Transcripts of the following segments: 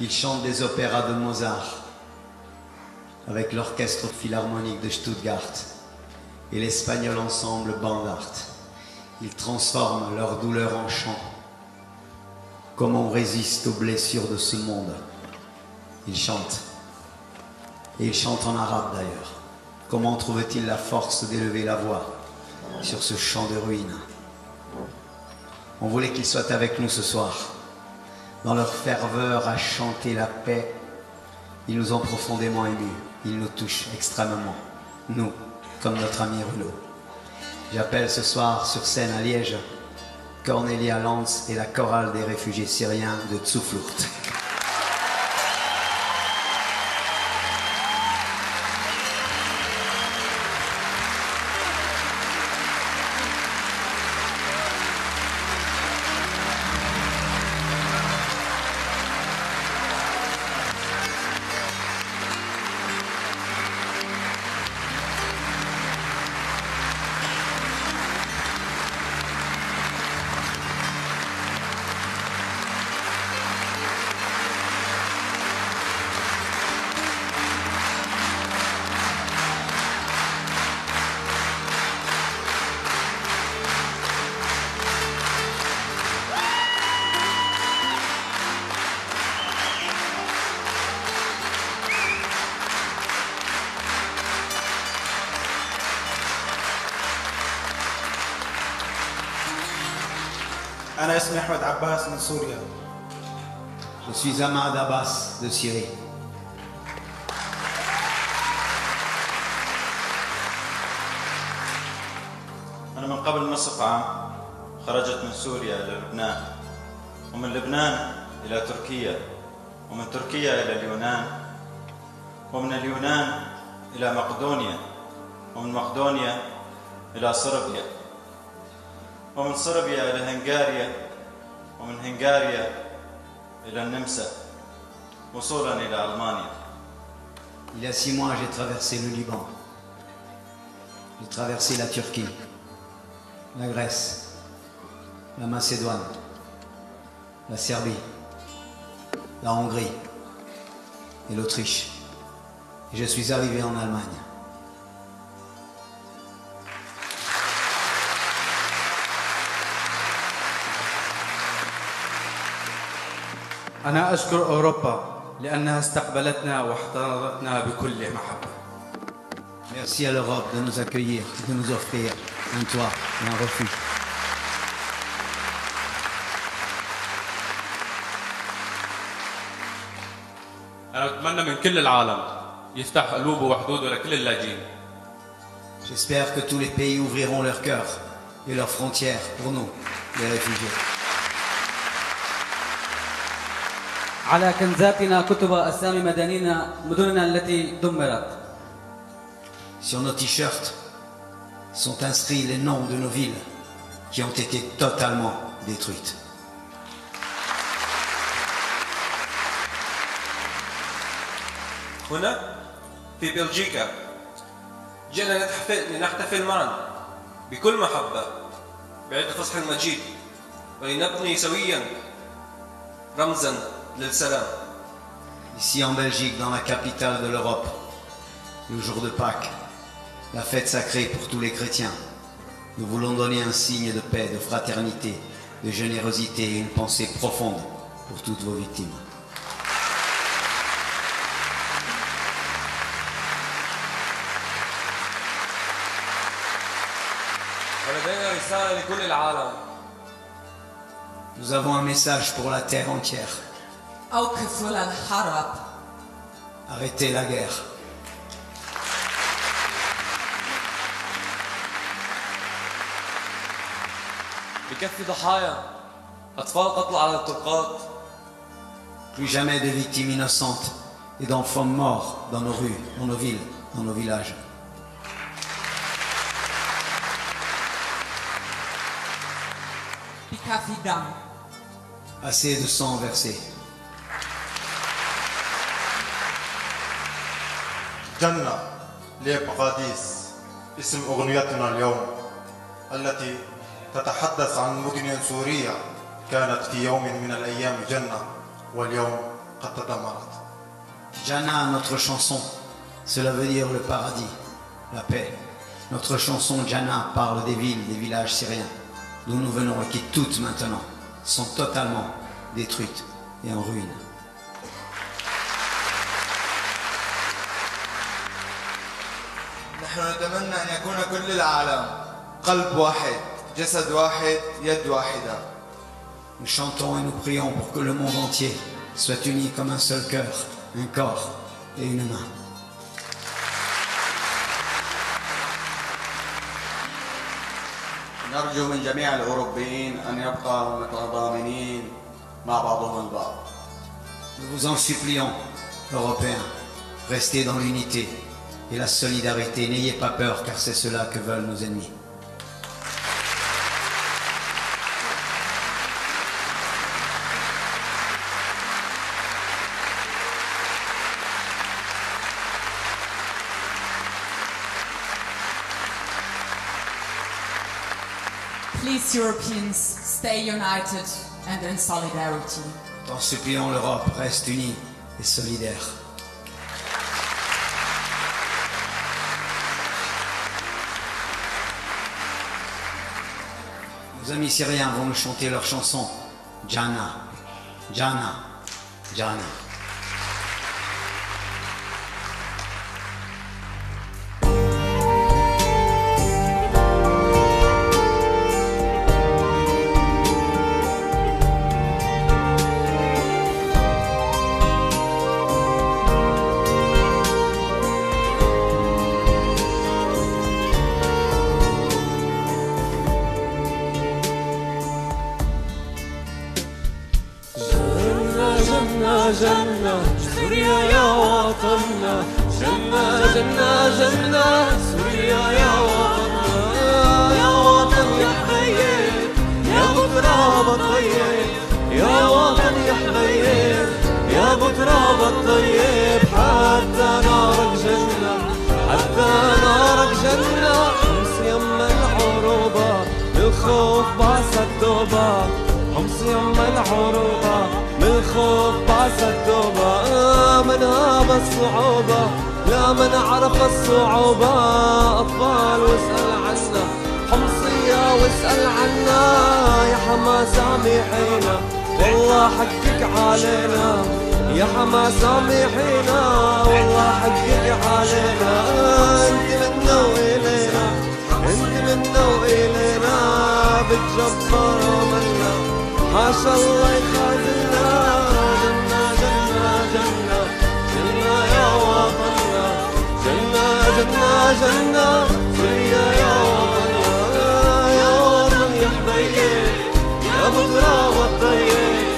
Ils chantent des opéras de Mozart avec l'orchestre philharmonique de Stuttgart et l'espagnol ensemble Bandart. Ils transforment leur douleur en chant. Comment on résiste aux blessures de ce monde Ils chantent. Et ils chantent en arabe d'ailleurs. Comment trouvent-ils la force d'élever la voix sur ce champ de ruines? On voulait qu'ils soient avec nous ce soir. Dans leur ferveur à chanter la paix, ils nous ont profondément émus. Ils nous touchent extrêmement. Nous, comme notre ami Rulo. J'appelle ce soir sur scène à Liège Cornelia Lanz et la chorale des réfugiés syriens de Zuflucht. أنا اسمي أحمد عباس من سوريا Je suis Ahmad Abbas de Syrie. أنا من قبل نصف عام خرجت من سوريا إلى لبنان ومن لبنان إلى تركيا ومن تركيا إلى اليونان ومن اليونان إلى مقدونيا ومن مقدونيا إلى صربيا ومن صربيا إلى هنغاريا ومن هنغاريا إلى النمسا وصولا إلى ألمانيا Il y a six mois, j'ai traversé le Liban. J'ai traversé la Turquie, la Grèce, la Macédoine, la Serbie, la Hongrie et l'Autriche. Et je suis arrivé en Allemagne. أنا أشكر أوروبا لأنها استقبلتنا واحتضنتنا بكل محبة Merci à l'Europe de nous accueillir, de nous offrir un toit et un refuge. أنا أتمنى من كل العالم يفتح قلوبه وحدوده لكل اللاجئين J'espère que tous les pays ouvriront leurs cœurs et leurs frontières pour nous, les réfugiés. على كنزاتنا كتب أسامي مدننا مدننا التي دمرت Sur nos t-shirts sont inscrits les noms de nos villes qui ont été totalement détruites. هنا في بلجيكا جئنا نحتفل لنحتفل معا بكل محبة بعيد الفصح المجيد ولنبني سويا رمزا Salam. Ici en Belgique, dans la capitale de l'Europe, le jour de Pâques, la fête sacrée pour tous les chrétiens. Nous voulons donner un signe de paix, de fraternité, de générosité et une pensée profonde pour toutes vos victimes. Nous avons un message pour la terre entière. أوقفوا الحرب Arrêtez la guerre. بكفي ضحايا أطفال قتل على الطرقات Plus jamais de victimes innocentes et d'enfants morts dans nos rues, dans nos villes, dans nos villages. بكفي دم Assez de sang versé. جنة لبقاديس اسم أغنيتنا اليوم التي تتحدث عن مدن سورية كانت في يوم من الأيام جنة واليوم قد تدمرت Jana, notre chanson, cela veut dire le paradis, la paix. Notre chanson Jana parle des villes, des villages syriens, d'où nous venons et qui toutes maintenant sont totalement détruites et en ruine. نحن نتمنى أن يكون كل العالم قلب واحد جسد واحد يد واحدة Nous chantons et nous prions pour que le monde entier soit uni comme un seul cœur, un corps et une main. نرجو من جميع الأوروبيين أن يبقوا متضامنين مع بعضهم البعض Nous vous en supplions, Européens, restez dans l'unité et la solidarité. N'ayez pas peur car c'est cela que veulent nos ennemis. Please, Europeans, stay united and in solidarity. En suppliant l'Europe, reste unie et solidaire. Nos amis syriens vont nous chanter leur chanson. Jana, Jana, Jana. جنة سوريا يا وطننا. جنة جنة جنة سوريا يا وطننا. يا وطن يا حبيب يا ابو تراب الطيب يا وطن يا حبيب يا ابو تراب الطيب حتى نارك جنة حتى نارك جنة. أمس يم العروبة الخوف بعث التوبة حمص يم العروبة من خوف بعث التوبة هاب الصعوبة؟ لا من عرف الصعوبة. أطفال واسأل عنا حمصية واسأل عنا. يا حما سامحينا والله حقك علينا. يا حما سامحينا والله حقك علينا. أنت منا والينا أنت منا والينا بالجبار منا حاشا الله يخاذلنا جنة يا وطن يا حبيبي يا بدرا والطيب.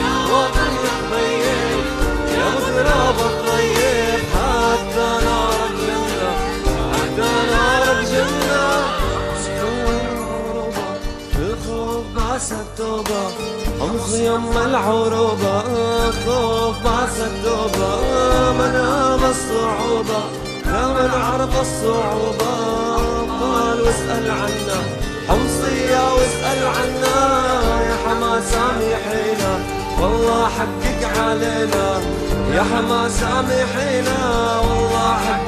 يا وطن يا حبيبي يا بدرا والطيب. حتى نار الجنة حتى نار الجنة شكون غروبة الخوف بعث التوبة هم العروبة. خوف بعث التوبة. منام الصعوبة. من عرف الصعوبة قال واسأل عنا. حمصية واسأل عنا. يا حما سامحينا. والله حقك علينا. يا حما سامحينا. والله حقك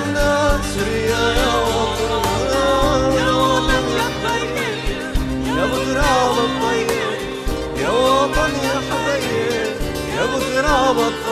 يا وطن يا وطن يا بغراب الطيب يا وطن يا حبيب يا بغراب الطيب